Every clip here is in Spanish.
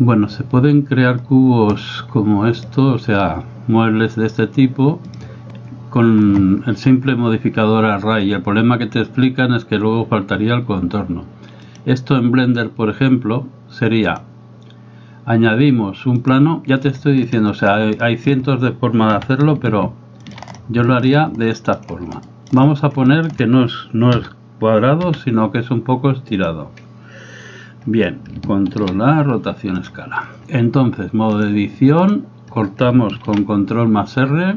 Bueno, se pueden crear cubos como esto, o sea, muebles de este tipo, con el simple modificador array. El problema que te explican es que luego faltaría el contorno. Esto en Blender, por ejemplo, sería añadimos un plano, ya te estoy diciendo, o sea, hay, cientos de formas de hacerlo, pero yo lo haría de esta forma. Vamos a poner que no es cuadrado, sino que es un poco estirado. Bien, controlar, rotación, escala. Entonces, modo de edición, cortamos con control más R.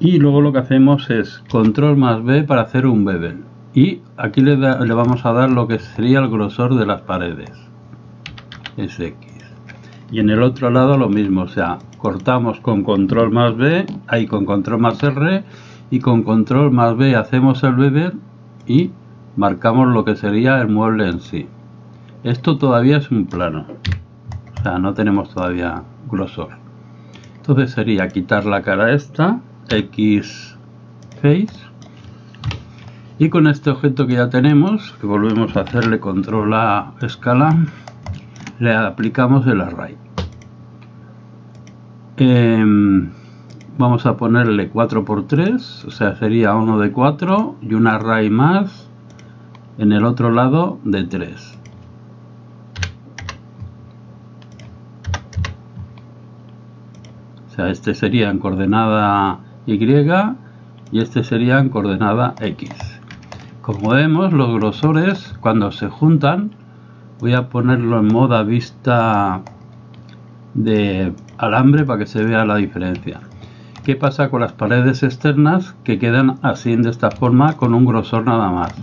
Y luego lo que hacemos es control más B para hacer un bevel. Y aquí le, vamos a dar lo que sería el grosor de las paredes. Es X. Y en el otro lado lo mismo, o sea, cortamos con control más B, ahí con control más R y con control más B hacemos el bevel y marcamos lo que sería el mueble en sí. Esto todavía es un plano, o sea, no tenemos todavía grosor. Entonces sería quitar la cara esta, X face, y con este objeto que ya tenemos, que volvemos a hacerle control a escala, le aplicamos el array. Em, vamos a ponerle 4x3, o sea, sería uno de 4 y un array más en el otro lado de 3. O sea, este sería en coordenada Y y este sería en coordenada X. Como vemos, los grosores cuando se juntan, voy a ponerlo en moda vista de alambre para que se vea la diferencia. ¿Qué pasa con las paredes externas que quedan así de esta forma con un grosor nada más?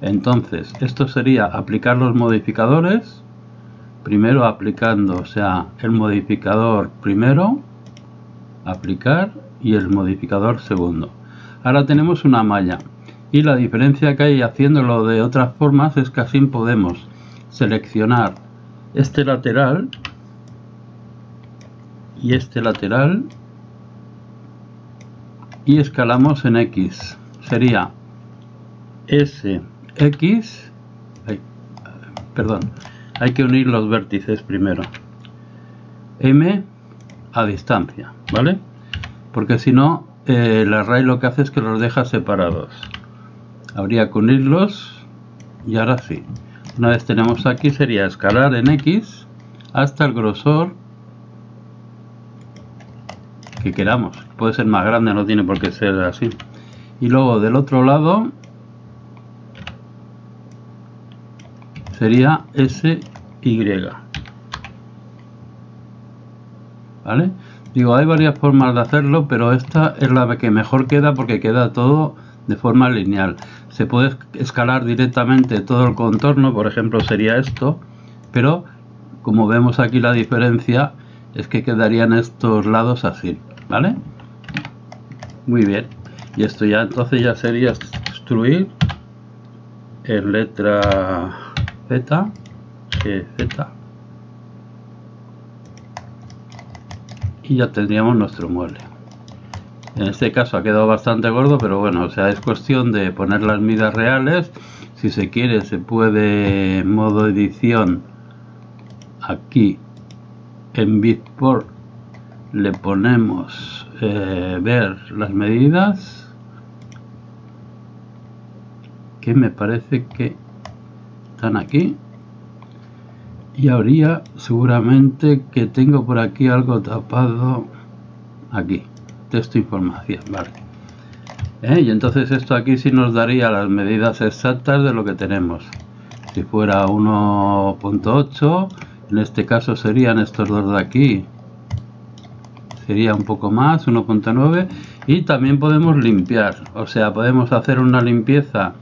Entonces, esto sería aplicar los modificadores. Primero aplicando, o sea, el modificador primero, aplicar y el modificador segundo. Ahora tenemos una malla. Y la diferencia que hay haciéndolo de otras formas es que así podemos seleccionar este lateral y este lateral y escalamos en X. Sería S X, perdón, hay que unir los vértices primero. M a distancia, ¿vale? Porque si no, eh, el array lo que hace es que los deja separados. Habría que unirlos y ahora sí. Una vez tenemos aquí sería escalar en X hasta el grosor que queramos. Puede ser más grande, no tiene por qué ser así. Y luego del otro lado sería SY. ¿Vale? Digo, hay varias formas de hacerlo, pero esta es la que mejor queda porque queda todo de forma lineal. Se puede escalar directamente todo el contorno, por ejemplo sería esto, pero como vemos aquí la diferencia es que quedarían estos lados así, ¿vale? Muy bien. Y esto ya entonces ya sería extruir en letra Z, Z y ya tendríamos nuestro mueble. En este caso ha quedado bastante gordo, pero bueno, o sea, es cuestión de poner las medidas reales. Si se quiere, se puede en modo edición aquí en Bitport le ponemos eh, ver las medidas que me parece que aquí. Y habría seguramente que tengo por aquí algo tapado aquí texto información vale. ¿Eh? y entonces esto aquí sí nos daría las medidas exactas de lo que tenemos. Si fuera 1.8 en este caso serían estos dos de aquí. Sería un poco más 1.9 y también podemos limpiar o sea podemos hacer una limpieza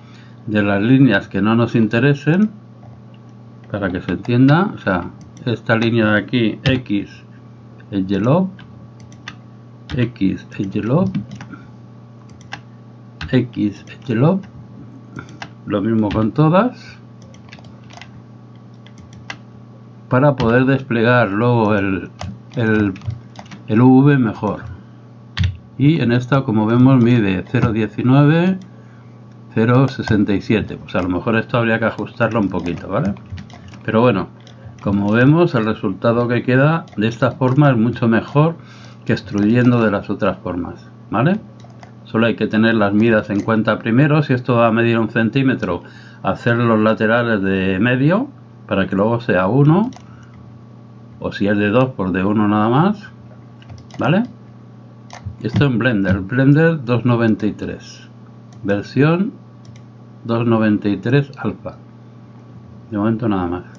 de las líneas que no nos interesen para que se entienda o sea esta línea de aquí x edge lob x edge lob x edge lob lo mismo con todas para poder desplegar luego el, el, el UV mejor. Y en esta como vemos mide 0.19 0.67 pues a lo mejor esto habría que ajustarlo un poquito vale pero bueno Como vemos, el resultado que queda de esta forma es mucho mejor que extruyendo de las otras formas, ¿vale? Solo hay que tener las medidas en cuenta primero, si esto va a medir un centímetro, hacer los laterales de medio, para que luego sea uno, o si es de 2, por de uno nada más, ¿vale? Esto en Blender, Blender 293, versión 293 alfa. De momento nada más.